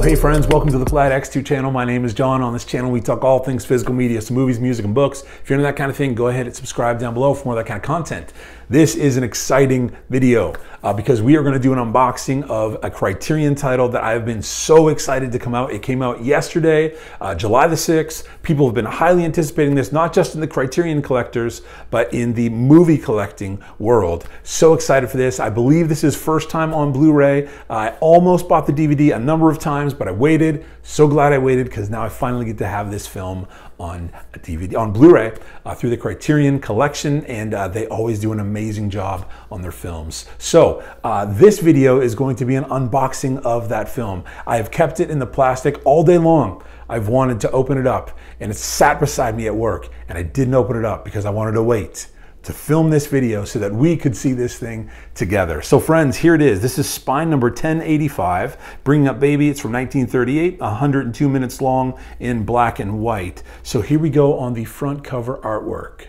Well, hey friends, welcome to the Plaid X2 channel. My name is John. On this channel, we talk all things physical media, so movies, music, and books. If you're into that kind of thing, go ahead and subscribe down below for more of that kind of content. This is an exciting video uh, because we are going to do an unboxing of a Criterion title that I've been so excited to come out. It came out yesterday, uh, July the 6th. People have been highly anticipating this, not just in the Criterion collectors, but in the movie collecting world. So excited for this. I believe this is first time on Blu-ray. I almost bought the DVD a number of times, but I waited. So glad I waited because now I finally get to have this film on DVD, on Blu-ray uh, through the Criterion Collection, and uh, they always do an amazing job on their films. So uh, this video is going to be an unboxing of that film. I have kept it in the plastic all day long. I've wanted to open it up, and it sat beside me at work, and I didn't open it up because I wanted to wait to film this video so that we could see this thing together. So friends, here it is. This is spine number 1085, Bringing Up Baby. It's from 1938, 102 minutes long in black and white. So here we go on the front cover artwork.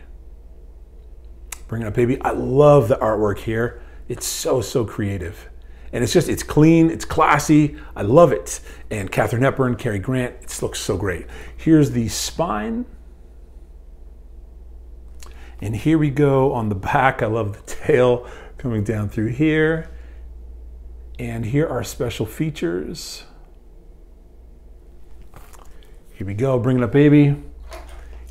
Bringing Up Baby. I love the artwork here. It's so, so creative. And it's just, it's clean, it's classy. I love it. And Katharine Hepburn, Cary Grant, it looks so great. Here's the spine. And here we go on the back. I love the tail coming down through here. And here are special features. Here we go, Bringing Up Baby.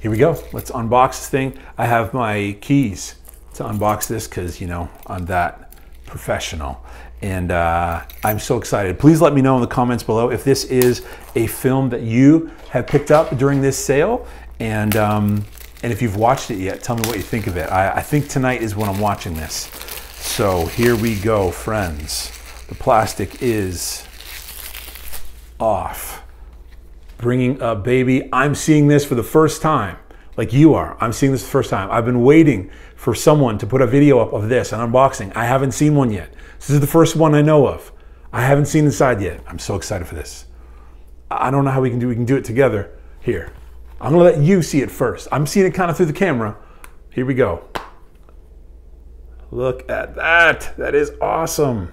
Here we go, let's unbox this thing. I have my keys to unbox this because, you know, I'm that professional. And uh, I'm so excited. Please let me know in the comments below if this is a film that you have picked up during this sale. And um, and if you've watched it yet, tell me what you think of it. I, I think tonight is when I'm watching this. So here we go, friends. The plastic is off. Bringing up baby. I'm seeing this for the first time, like you are. I'm seeing this the first time. I've been waiting for someone to put a video up of this, an unboxing. I haven't seen one yet. This is the first one I know of. I haven't seen inside yet. I'm so excited for this. I don't know how we can do. We can do it together here. I'm gonna let you see it first. I'm seeing it kind of through the camera. Here we go. Look at that. That is awesome.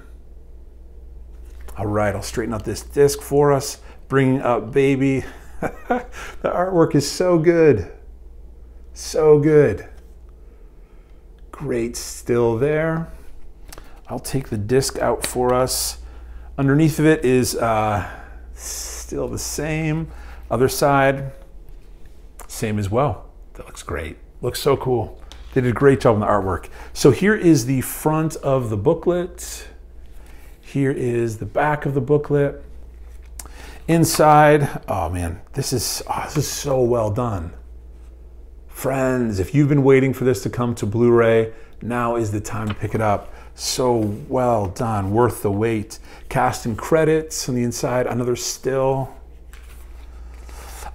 All right, I'll straighten out this disc for us. Bringing up baby. the artwork is so good. So good. Great still there. I'll take the disc out for us. Underneath of it is uh, still the same. Other side, same as well. That looks great. Looks so cool. They did a great job on the artwork. So here is the front of the booklet. Here is the back of the booklet. Inside, oh man, this is, oh, this is so well done. Friends, if you've been waiting for this to come to Blu-ray, now is the time to pick it up. So well done, worth the wait. Cast and credits on the inside, another still.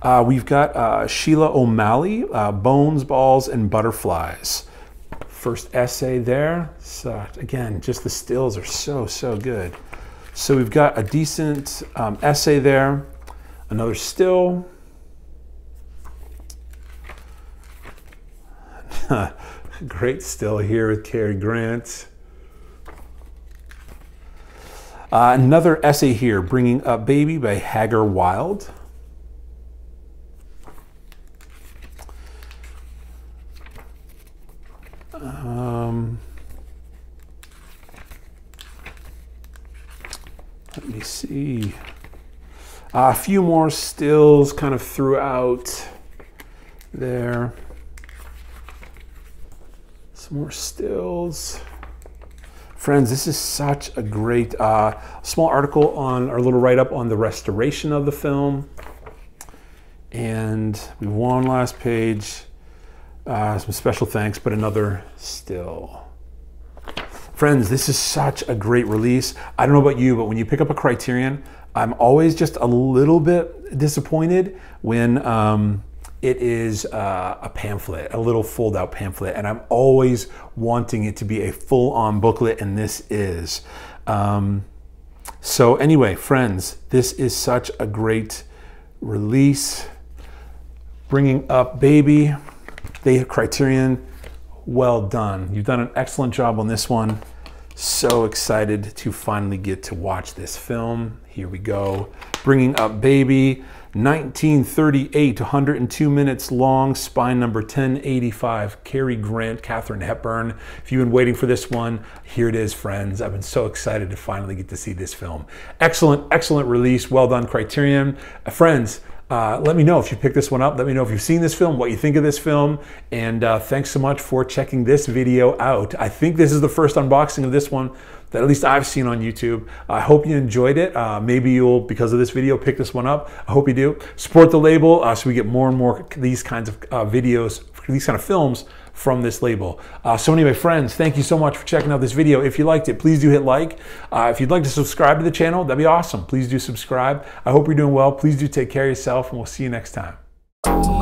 Uh, we've got uh, Sheila O'Malley, uh, Bones, Balls, and Butterflies. First essay there. So again, just the stills are so, so good. So we've got a decent um, essay there. Another still. Great still here with Cary Grant. Uh, another essay here, Bringing Up Baby by Hagar Wilde. Um, let me see. Uh, a few more stills kind of throughout there. Some more stills. Friends, this is such a great uh, small article on our little write up on the restoration of the film. And we one last page. Uh, some special thanks, but another still. Friends, this is such a great release. I don't know about you, but when you pick up a Criterion, I'm always just a little bit disappointed when um, it is uh, a pamphlet, a little fold out pamphlet, and I'm always wanting it to be a full on booklet, and this is. Um, so, anyway, friends, this is such a great release. Bringing up Baby. They have Criterion, well done. You've done an excellent job on this one. So excited to finally get to watch this film. Here we go. Bringing Up Baby, 1938, 102 minutes long, spine number 1085, Cary Grant, Katharine Hepburn. If you've been waiting for this one, here it is, friends. I've been so excited to finally get to see this film. Excellent, excellent release. Well done, Criterion. Uh, friends, uh, let me know if you picked this one up. Let me know if you've seen this film, what you think of this film. And uh, thanks so much for checking this video out. I think this is the first unboxing of this one that at least I've seen on YouTube. I hope you enjoyed it. Uh, maybe you'll, because of this video, pick this one up. I hope you do. Support the label uh, so we get more and more these kinds of uh, videos, these kind of films from this label. Uh, so anyway, friends, thank you so much for checking out this video. If you liked it, please do hit like. Uh, if you'd like to subscribe to the channel, that'd be awesome. Please do subscribe. I hope you're doing well. Please do take care of yourself, and we'll see you next time.